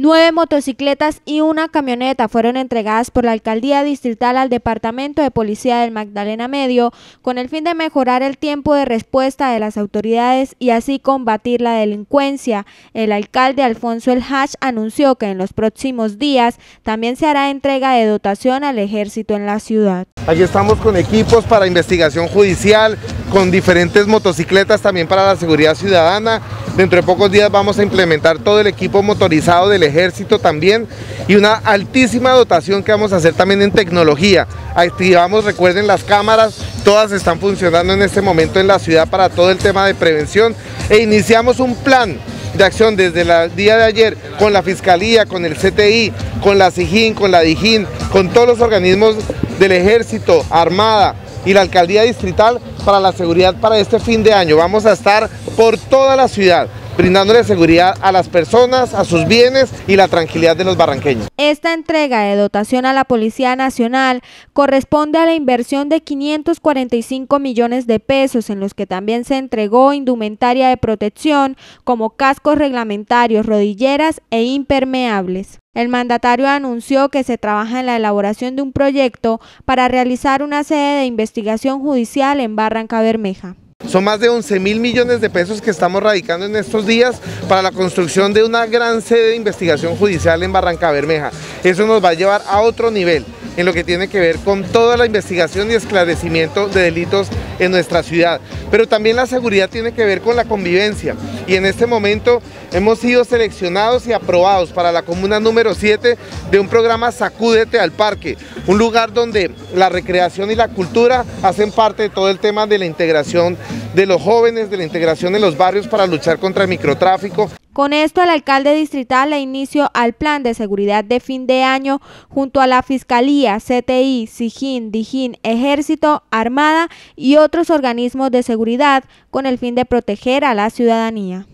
Nueve motocicletas y una camioneta fueron entregadas por la Alcaldía Distrital al Departamento de Policía del Magdalena Medio con el fin de mejorar el tiempo de respuesta de las autoridades y así combatir la delincuencia. El alcalde Alfonso El Hash anunció que en los próximos días también se hará entrega de dotación al ejército en la ciudad. Allí estamos con equipos para investigación judicial, con diferentes motocicletas también para la seguridad ciudadana. Dentro de pocos días vamos a implementar todo el equipo motorizado del ejército también y una altísima dotación que vamos a hacer también en tecnología. Activamos, recuerden, las cámaras, todas están funcionando en este momento en la ciudad para todo el tema de prevención e iniciamos un plan de acción desde el día de ayer con la Fiscalía, con el CTI, con la SIGIN, con la DIGIN, con todos los organismos del Ejército, Armada y la Alcaldía Distrital para la seguridad para este fin de año. Vamos a estar por toda la ciudad brindándole seguridad a las personas, a sus bienes y la tranquilidad de los barranqueños. Esta entrega de dotación a la Policía Nacional corresponde a la inversión de 545 millones de pesos en los que también se entregó indumentaria de protección como cascos reglamentarios, rodilleras e impermeables. El mandatario anunció que se trabaja en la elaboración de un proyecto para realizar una sede de investigación judicial en Barranca Bermeja. Son más de 11 mil millones de pesos que estamos radicando en estos días para la construcción de una gran sede de investigación judicial en Barranca Bermeja. Eso nos va a llevar a otro nivel en lo que tiene que ver con toda la investigación y esclarecimiento de delitos en nuestra ciudad. Pero también la seguridad tiene que ver con la convivencia y en este momento hemos sido seleccionados y aprobados para la comuna número 7 de un programa Sacúdete al Parque, un lugar donde la recreación y la cultura hacen parte de todo el tema de la integración de los jóvenes, de la integración en los barrios para luchar contra el microtráfico. Con esto, el alcalde distrital le inició al plan de seguridad de fin de año junto a la Fiscalía, CTI, SIGIN, DIGIN, Ejército, Armada y otros organismos de seguridad con el fin de proteger a la ciudadanía.